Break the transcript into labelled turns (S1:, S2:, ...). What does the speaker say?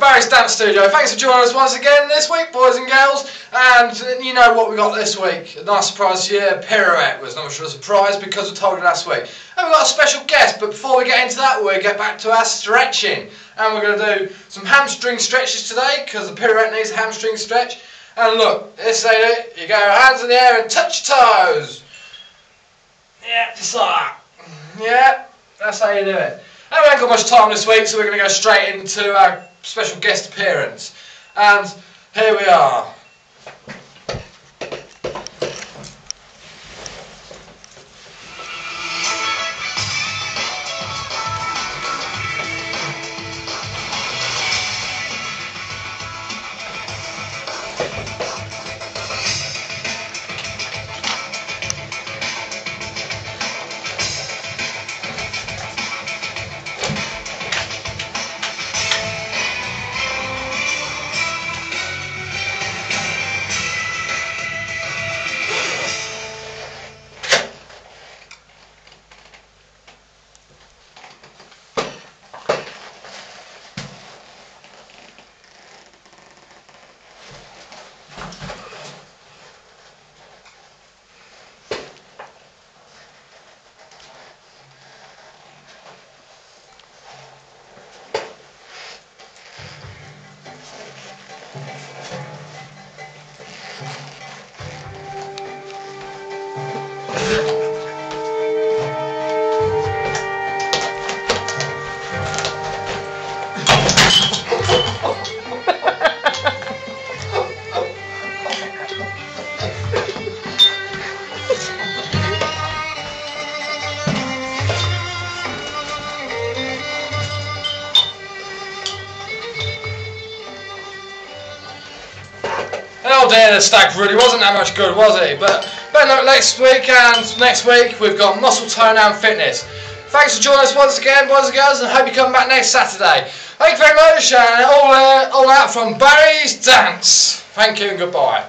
S1: Barry's Dance Studio. Thanks for joining us once again this week, boys and girls. And you know what we got this week? A nice surprise here. Pirouette was not much of a surprise because we told you last week. And we've got a special guest, but before we get into that, we'll get back to our stretching. And we're going to do some hamstring stretches today because the pirouette needs a hamstring stretch. And look, this ain't it. You go hands in the air and touch your toes. Yeah, just like that. Yeah, that's how you do it. And we ain't got much time this week, so we're going to go straight into our special guest appearance. And here we are. Oh dear, the stag really wasn't that much good, was it? But better luck next week, and next week we've got muscle tone and fitness. Thanks for joining us once again, boys and girls, and hope you come back next Saturday. Thank you very much, and all, uh, all out from Barry's Dance. Thank you and goodbye.